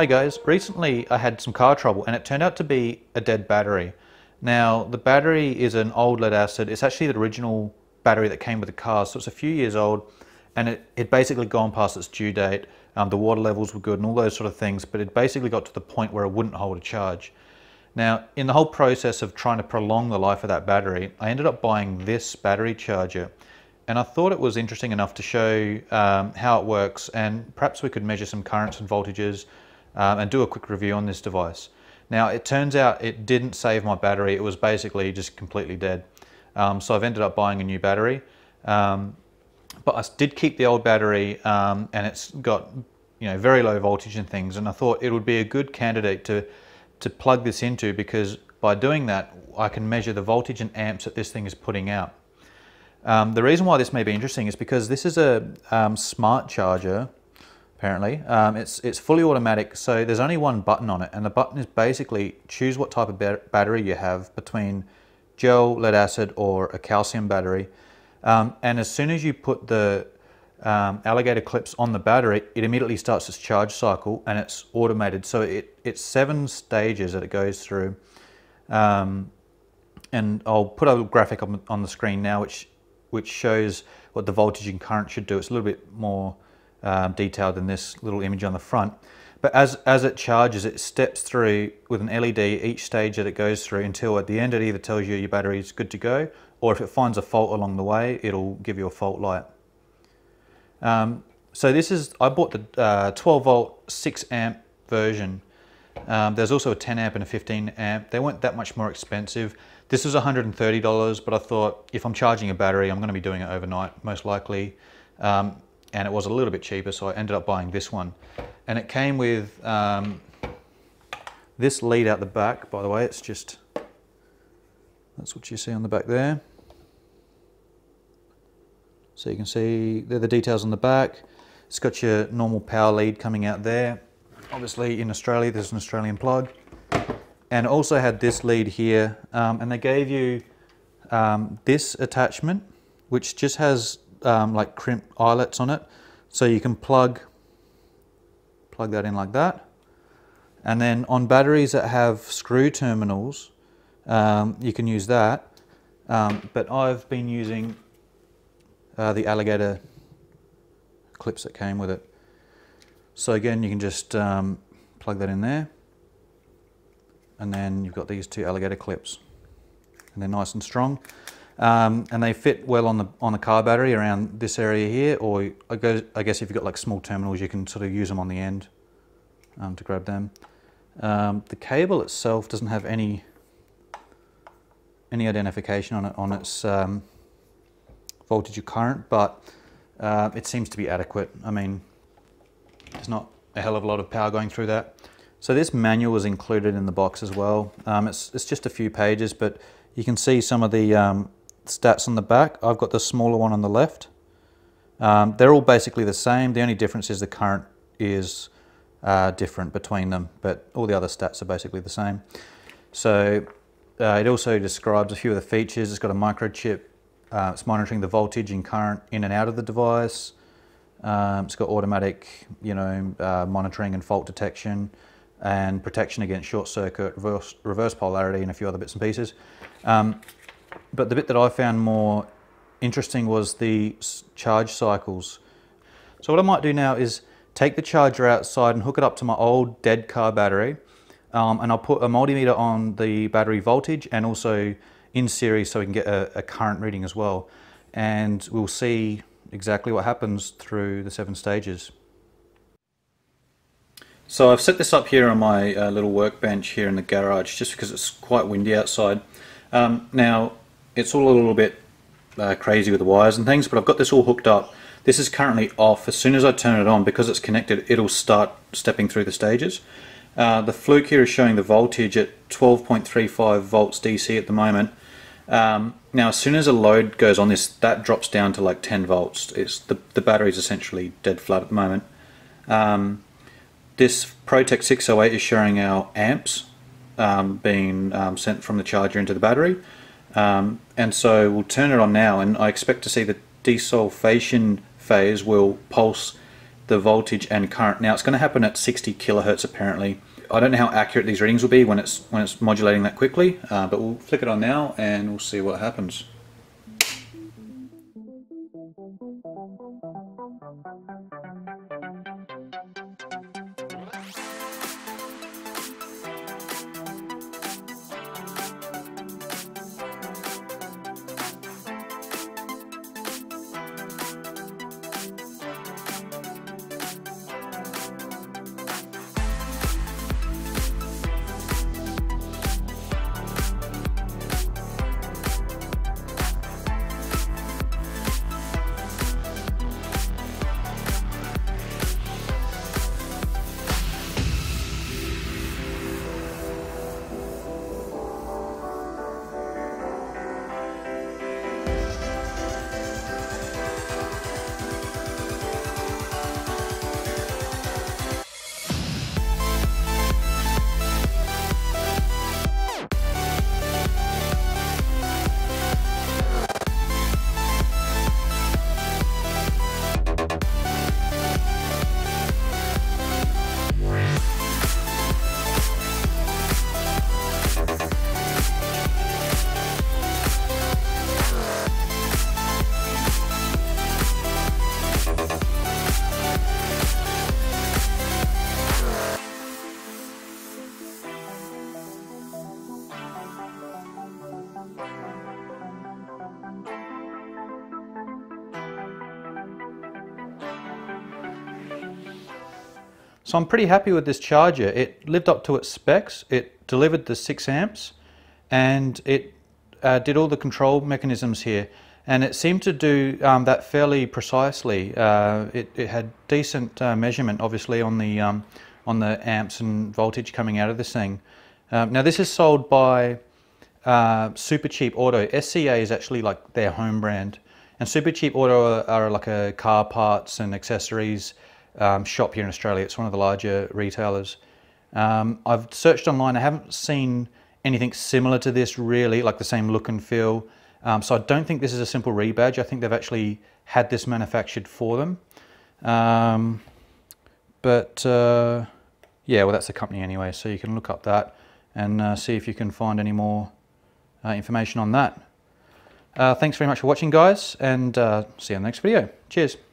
Hey guys, recently I had some car trouble and it turned out to be a dead battery. Now the battery is an old lead acid, it's actually the original battery that came with the car so it's a few years old and it had basically gone past its due date. Um, the water levels were good and all those sort of things but it basically got to the point where it wouldn't hold a charge. Now in the whole process of trying to prolong the life of that battery I ended up buying this battery charger and I thought it was interesting enough to show um, how it works and perhaps we could measure some currents and voltages um, and do a quick review on this device. Now it turns out it didn't save my battery, it was basically just completely dead. Um, so I've ended up buying a new battery. Um, but I did keep the old battery um, and it's got you know very low voltage and things and I thought it would be a good candidate to, to plug this into because by doing that I can measure the voltage and amps that this thing is putting out. Um, the reason why this may be interesting is because this is a um, smart charger apparently. Um, it's, it's fully automatic, so there's only one button on it, and the button is basically choose what type of battery you have between gel, lead acid, or a calcium battery. Um, and as soon as you put the um, alligator clips on the battery, it immediately starts its charge cycle, and it's automated. So it, it's seven stages that it goes through. Um, and I'll put a graphic on, on the screen now, which which shows what the voltage and current should do. It's a little bit more um, detailed in this little image on the front. But as, as it charges, it steps through with an LED each stage that it goes through until at the end it either tells you your battery is good to go or if it finds a fault along the way, it'll give you a fault light. Um, so this is, I bought the uh, 12 volt 6 amp version. Um, there's also a 10 amp and a 15 amp. They weren't that much more expensive. This was $130, but I thought if I'm charging a battery, I'm going to be doing it overnight, most likely. Um, and it was a little bit cheaper, so I ended up buying this one. And it came with um, this lead out the back, by the way, it's just, that's what you see on the back there. So you can see there the details on the back. It's got your normal power lead coming out there. Obviously in Australia, there's an Australian plug. And also had this lead here, um, and they gave you um, this attachment, which just has um, like crimp eyelets on it. So you can plug, plug that in like that. And then on batteries that have screw terminals, um, you can use that. Um, but I've been using uh, the alligator clips that came with it. So again, you can just um, plug that in there. And then you've got these two alligator clips. And they're nice and strong. Um, and they fit well on the on the car battery around this area here, or I guess, I guess if you've got like small terminals, you can sort of use them on the end um, to grab them. Um, the cable itself doesn't have any any identification on it on its um, voltage or current, but uh, it seems to be adequate. I mean, there's not a hell of a lot of power going through that. So this manual is included in the box as well. Um, it's, it's just a few pages, but you can see some of the um, stats on the back. I've got the smaller one on the left. Um, they're all basically the same. The only difference is the current is uh, different between them, but all the other stats are basically the same. So uh, it also describes a few of the features. It's got a microchip. Uh, it's monitoring the voltage and current in and out of the device. Um, it's got automatic, you know, uh, monitoring and fault detection and protection against short circuit, reverse, reverse polarity, and a few other bits and pieces. Um, but the bit that I found more interesting was the charge cycles. So what I might do now is take the charger outside and hook it up to my old dead car battery um, and I'll put a multimeter on the battery voltage and also in series so we can get a, a current reading as well. And we'll see exactly what happens through the seven stages. So I've set this up here on my uh, little workbench here in the garage just because it's quite windy outside. Um, now it's all a little bit uh, crazy with the wires and things, but I've got this all hooked up. This is currently off. As soon as I turn it on, because it's connected, it'll start stepping through the stages. Uh, the fluke here is showing the voltage at 12.35 volts DC at the moment. Um, now, as soon as a load goes on this, that drops down to like 10 volts. It's the, the battery is essentially dead flat at the moment. Um, this Protek 608 is showing our amps um, being um, sent from the charger into the battery. Um, and so we'll turn it on now and I expect to see the desulfation phase will pulse the voltage and current. Now it's going to happen at 60 kilohertz apparently. I don't know how accurate these readings will be when it's when it's modulating that quickly, uh, but we'll flick it on now and we'll see what happens. So I'm pretty happy with this charger. It lived up to its specs. It delivered the 6 amps and it uh, did all the control mechanisms here. And it seemed to do um, that fairly precisely. Uh, it, it, had decent uh, measurement, obviously, on the um, on the amps and voltage coming out of this thing. Um, now this is sold by uh, Supercheap Auto. SCA is actually like their home brand. And Supercheap Auto are, are like a car parts and accessories um, shop here in Australia. It's one of the larger retailers. Um, I've searched online. I haven't seen anything similar to this really, like the same look and feel. Um, so I don't think this is a simple rebadge. I think they've actually had this manufactured for them. Um, but uh, yeah, well, that's the company anyway. So you can look up that and uh, see if you can find any more uh, information on that. Uh, thanks very much for watching, guys, and uh, see you in the next video. Cheers.